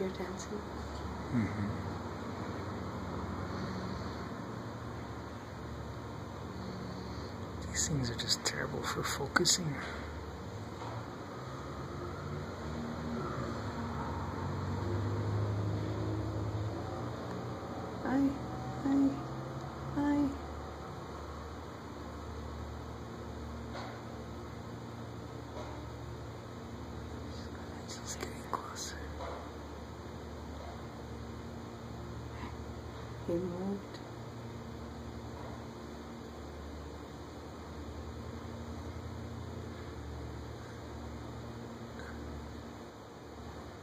you're dancing. Mm-hmm. These things are just terrible for focusing. Moved.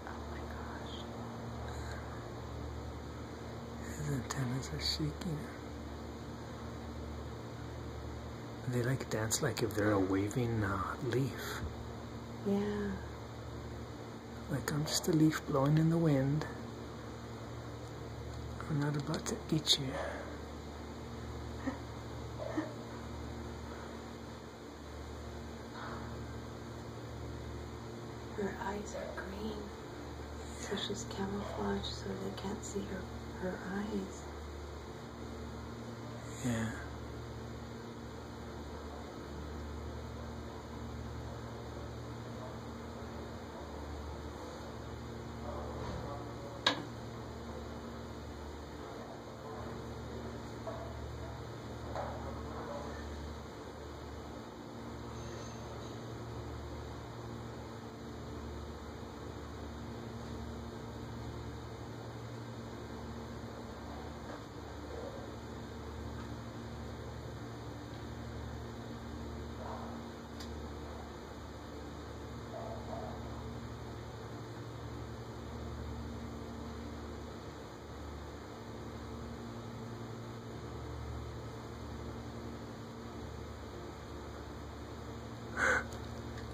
Oh my gosh. His antennas are shaking. They like dance like if they're a waving uh, leaf. Yeah. Like I'm just a leaf blowing in the wind. I'm not about to eat you. Her eyes are green. So she's camouflaged so they can't see her, her eyes. Yeah.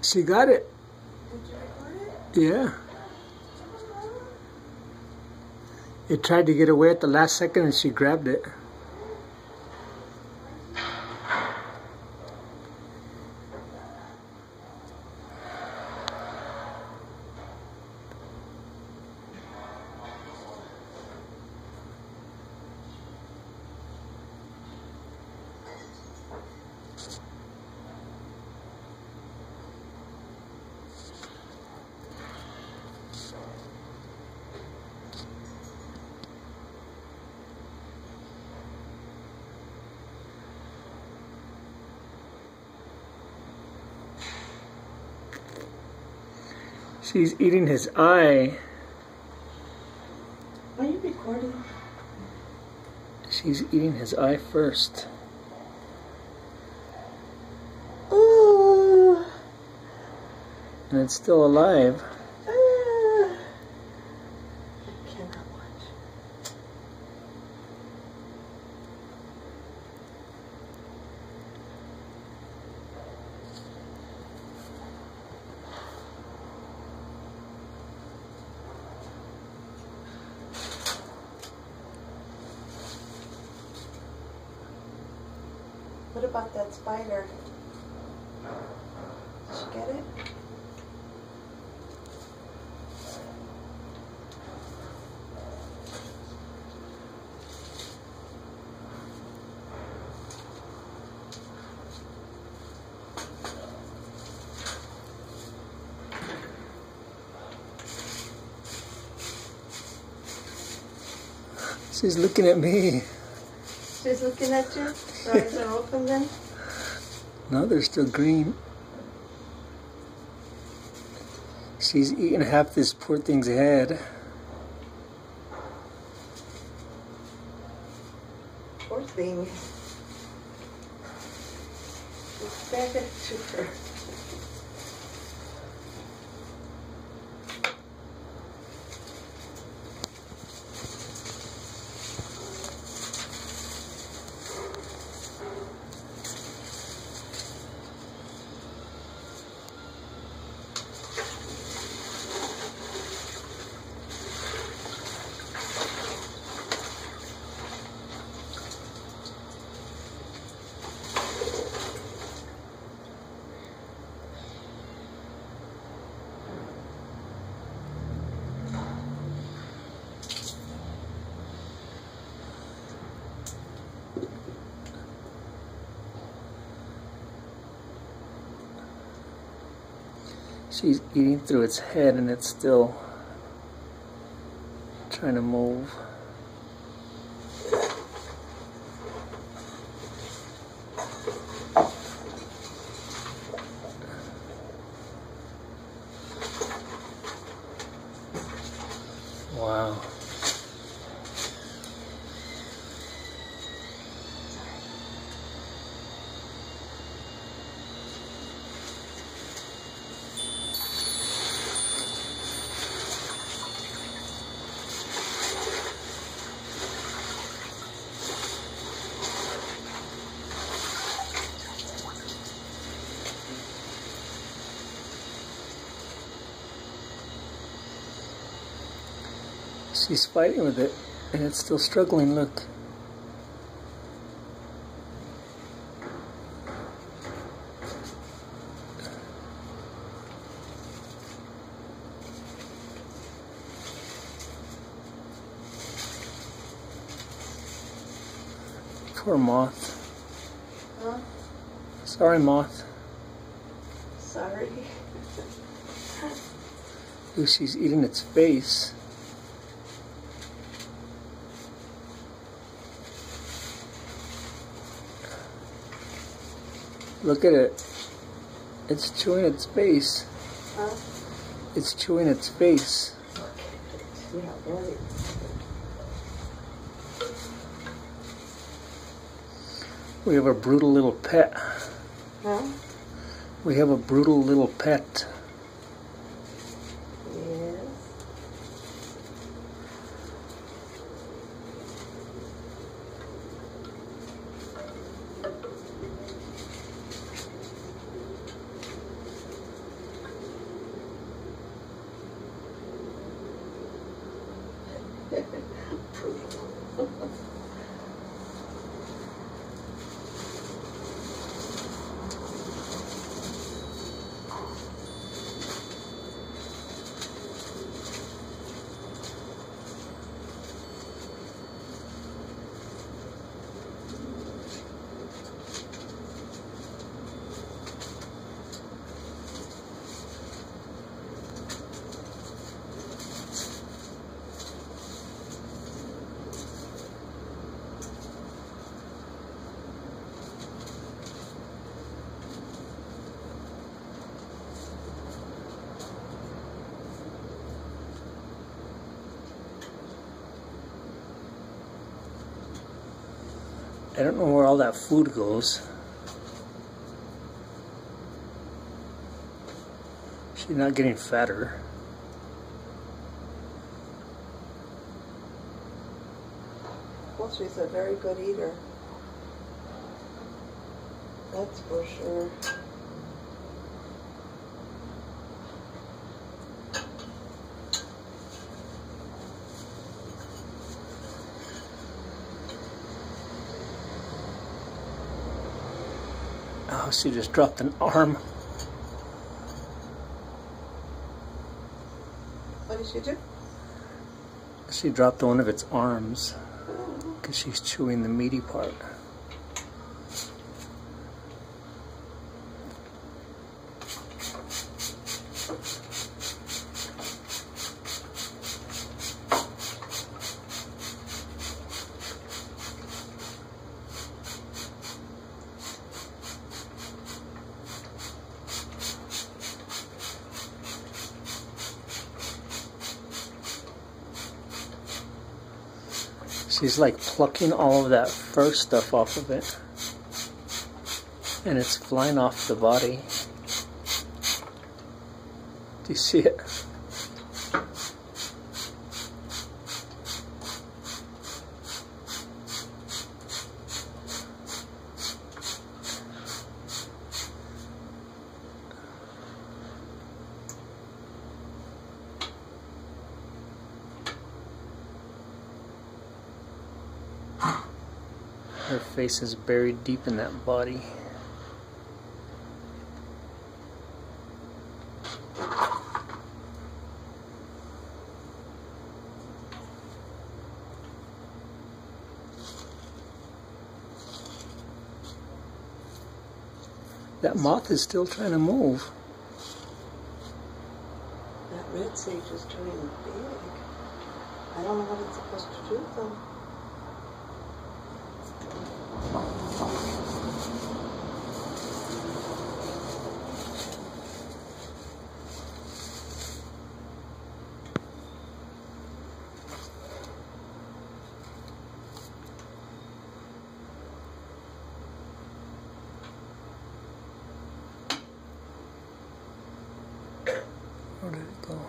She got it. Did you record it? Yeah. It tried to get away at the last second and she grabbed it. She's eating his eye. Are you recording? She's eating his eye first. Ooh. And it's still alive. About that spider? Did she get it? She's looking at me. She's looking at you. Her eyes are open then. No, they're still green. She's eating half this poor thing's head. Poor thing. Just back it to her. She's eating through its head and it's still trying to move. She's fighting with it and it's still struggling. Look. Poor moth. Huh? Sorry, moth. Sorry. Ooh, she's eating its face. Look at it. It's chewing its face. Huh? It's chewing its face. Yeah. We have a brutal little pet. Huh? We have a brutal little pet. I don't know where all that food goes. She's not getting fatter. Well, she's a very good eater. That's for sure. Oh, she just dropped an arm. What did she do? She dropped one of its arms because she's chewing the meaty part. She's like plucking all of that fur stuff off of it. And it's flying off the body. Do you see it? Her face is buried deep in that body. That moth is still trying to move. That red sage is turning big. I don't know what it's supposed to do though. Where did it go?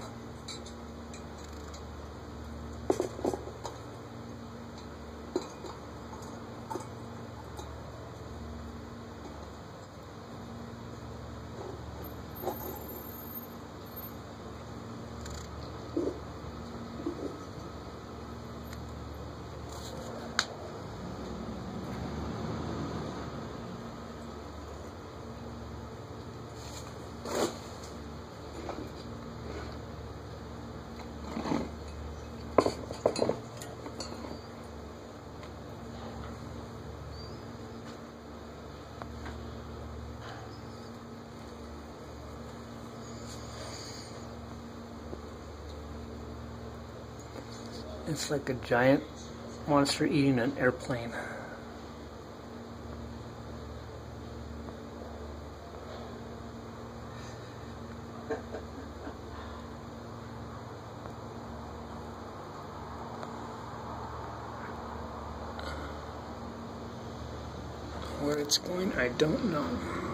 It's like a giant monster eating an airplane. Where it's going, I don't know.